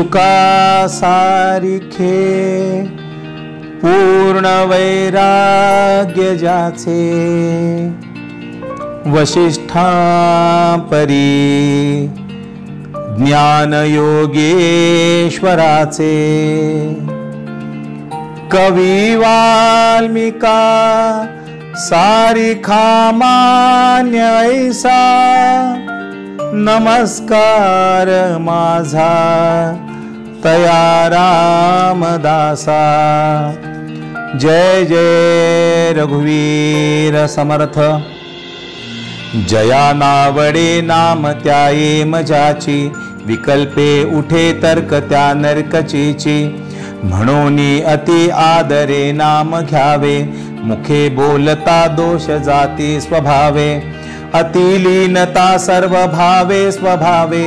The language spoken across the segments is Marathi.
शुकासारिखे पूर्णवैराग्यजाचे वसिष्ठा परी ज्ञानयोगेश्वराचे। कवि वाल्मीका सारिखा मान्यसा नमस्कार माझा। तया रामदासा। जय जय रघुवीर समर्थ। जया नावडे नाम त्याये मजाची विकल्पे उठे तर्क त्या नरकचीची। म्हणून अति आदरे नाम घ्यावे मुखे बोलता दोष जाती स्वभावे। अतिलीनता सर्व भावे स्वभावे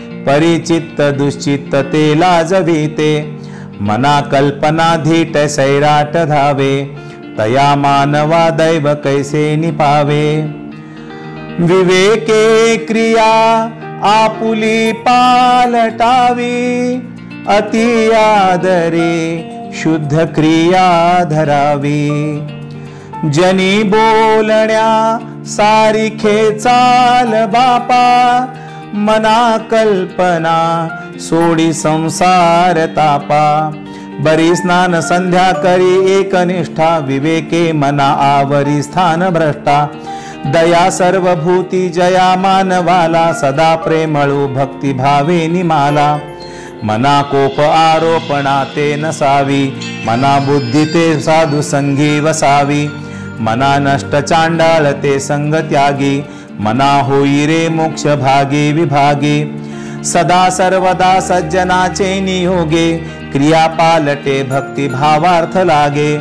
परिचित्त दुश्चित्त ते लाजविते मना कल्पना धीट सैराट धावे तया मानवा दैव कैसे निपावे विवेके क्रिया आपुली पालटावी अति आदरे शुद्ध क्रिया धरावी जनी बोलण्या सारिखे चाल बापा। मना कल्पना सोडी संसार तापा बरी स्नान संध्या करी एकनिष्ठा विवेके मना आवरी स्थान भ्रष्टा दया सर्वभूती जया मानवाला सदा प्रेमळू भक्ती भावे निमाला मना कोप आरोपणा ते नसावी मना बुद्धी ते साधू संगी वसावी मना नष्ट चांडाळ ते संग त्यागी मना होई रे मोक्ष भागे विभागे सदा सर्वदा सज्जनाचे नियोगे क्रिया पालटे भक्ती भावार्थ लागे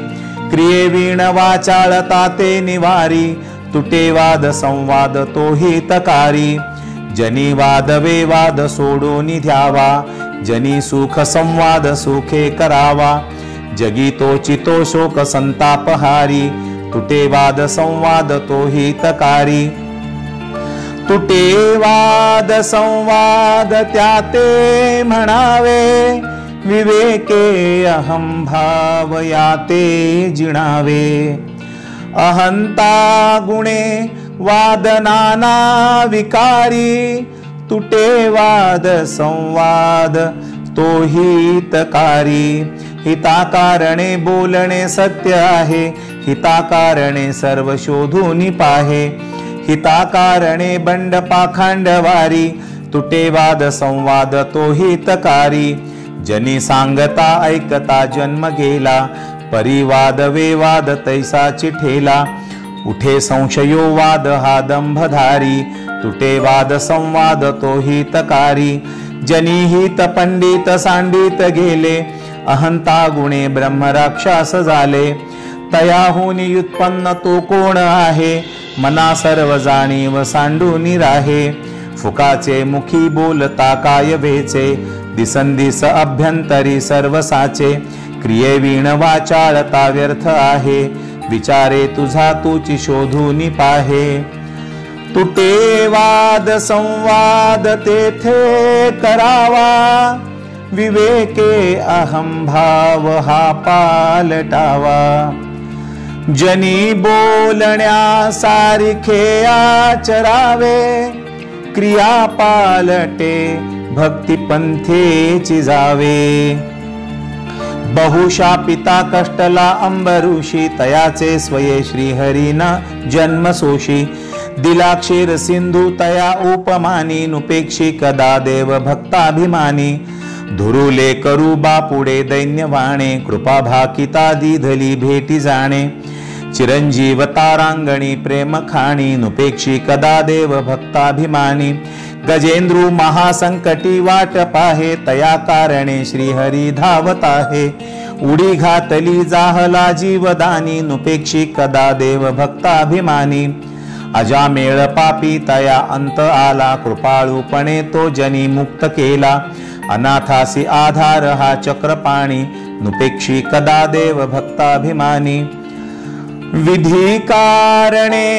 क्रिये वीण वाचाळता ते निवारी तुटे वाद संवाद तो हितकारी जनी वाद वेवाद सोडून ध्यावा जनी सुख संवाद सुखे करावा जगी तो चितो शोक संतापहारी तुटे वाद संवाद तो हितकारी तुटे वाद संवाद त्याते म्हणावे. विवेके अहम भाव याते जिणावे. अहंता गुणे वाद नाना विकारी. तुटे वाद संवाद तो हितकारी. हिताकारणे बोलणे सत्य आहे. हिताकारणे सर्व शोधून पाहे. हिताकारणे बंड पाखांडवारी तुटे वाद संवाद तो हितकारी. जनी सांगता ऐकता जन्म गेला परिवाद वेवाद तैसा चिठेला. उठे संशयो वाद हा दंभधारी तुटे वाद संवाद तो हितकारी. जनी हित पंडित सांडित गेले अहंता गुणे ब्रह्मराक्षस झाले. तयाहून व्युत्पन्न तो कोण आहे? मना सर्व जाणीव सांडून राहे. फुकाचे मुखी बोलता काय वेचे दिसंदिस अभ्यंतरी सर्व साचे क्रिये वीण वाचाळता व्यर्थ आहे. विचारे तुझा तुची शोधून पाहे. तुटे वाद संवाद तेथे करावा. विवेके अहम भाव हा पालटावा. जनी बोलण्यासारखे आचरावे क्रिया पालटे भक्ती पंथेची जावे. बहुशा पिता कष्टला अंबऋषी तयाचे स्वये श्रीहरिना जन्मसोशी दिला क्षीर सिंधू तया उपमानी नुपेक्षी कदा देव भक्ताभिमानी. धुरुले करू बापुडे दैन्यवाणे कृपा भाकिता दिधली भेटी जाणे. चिरंजीव तारांगणी प्रेम खाणी नुपेक्षी कदा देव भक्ताभिमानी. गजेंद्रू महासंकटी वाट पाहे तया कारणे श्रीहरी धावत आहे. उडी घातली जाहला जीवदानी नुपेक्षी कदा देव भक्ताभिमानी. अजामेळ पापी तया अंत आला कृपाळूपणे तो जनी मुक्त केला. अनाथासी आधार हा चक्रपाणी नुपेक्षी कदा देव भक्ताभिमानी. विधी कारणे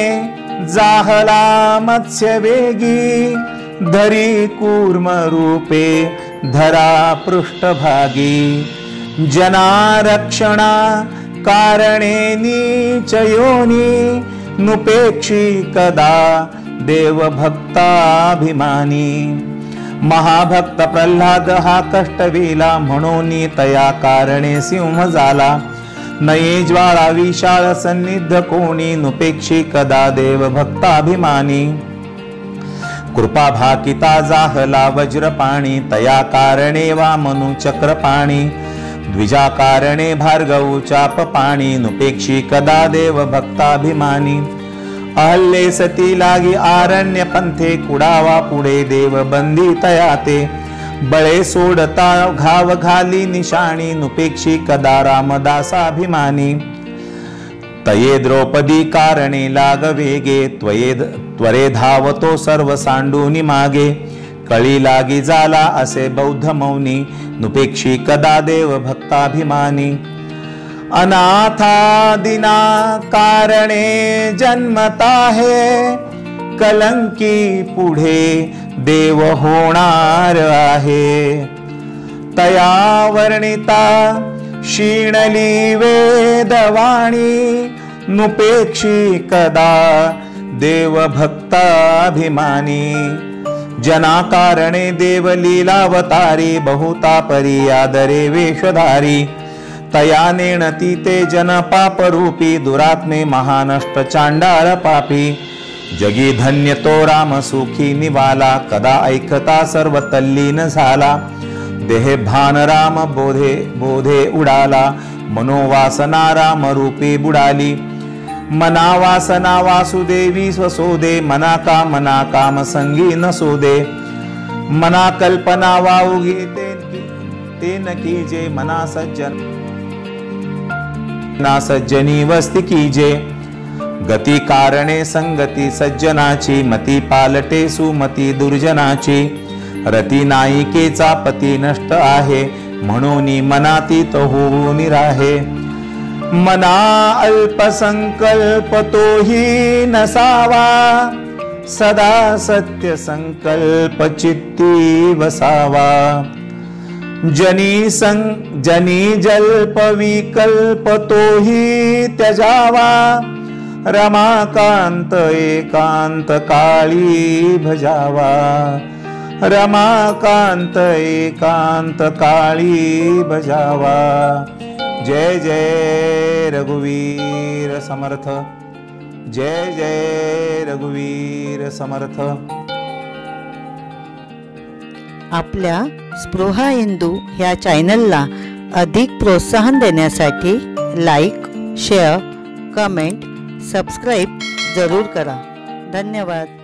जाहला मत्स्य वेगी धरी कूर्म रूपे धरा पृष्ठभागी। जनारक्षणा कारणे नीचयोनी नुपेक्षी कदा देव भक्ताभिमानी महाभक्त प्रल्हाद हा कष्टवेला म्हणून तया कारणे सिंह झाला नये ज्वाळा विशाळ सन्निध कोणी नुपेक्षी कदा देव भक्ताभिमानी. कृपा भाकिता जाहला वज्रपाणी तया कारणे वा मनु चक्रपाणी. द्विजा कारणे भार्गव चाप पाणी नुपेक्षी कदा देव भक्ताभिमानी. अहल्ले सती लागी आरण्य पंथे कुडावा पुढे देव बंदी तया ते बळे सोडता घाव घाली निशाणी नुपेक्षी कदा रामदासाभिमानी तये द्रौपदी कारणे लाग वेगे त्वये त्वरे धावतो सर्व सांडूनी मागे. कळी लागी झाला असे बौद्ध मौनी नुपेक्षी कदा देव भक्ताभिमानी. अनाथा दिना कारणे जन्मता है कलंकी पुढे देव होणार आहे. तया वर्णिता क्षीणली वेदवाणी नुपेक्षी कदा देव भक्ताभिमानी जनाकारणे देव लीलावतारी बहुतापरी आदरे वेशधारी तया नेणती ते जन पापरूपी दुरात्मे महानष्ट चांडाळ पापी जगी धन्य तो राम सुखी निवाला, कदा ऐकता सर्व तल्लीन झाला देहे भान राम बोधे बोधे उडाला, मनोवासना राम रूपी बुडाली। मना वासना वासुदेवी स्वसोदे, मना का मना काम संगी नसोदे मना कल्पना वाऊगी ते ते न कीजे, मना सज्जन ना सज्जनी वस्ती कीजे। गती कारणे संगती सज्जनाची मती पालटे सुमती दुर्जनाची. रती नायिकेचा पती नष्ट आहे म्हणून मनातीत होऊन राहे मना अल्पसंकल्प तोही नसावा सदा सत्य संकल्प चित्ती वसावा. जनी सं जनी जल्प विकल्प तोही त्यजावा रमाकांत एकांत काळी भजावा. रमाकांत एकांत काळी भजावा. जय जय रघुवीर समर्थ. जय जय रघुवीर समर्थ. आपल्या स्पृहा इंदू ह्या चॅनलला अधिक प्रोत्साहन देण्यासाठी लाईक शेअर कमेंट सबस्क्राईब जरूर करा. धन्यवाद.